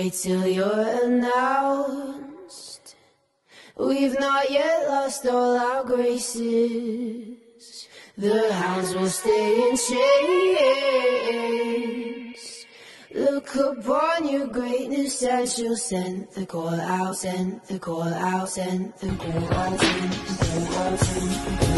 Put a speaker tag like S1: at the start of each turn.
S1: Wait till you're announced. We've not yet lost all our graces. The hounds will stay in chains. Look upon your greatness and she'll send the call out, send the call out, send the call out, send the call out, send the call out.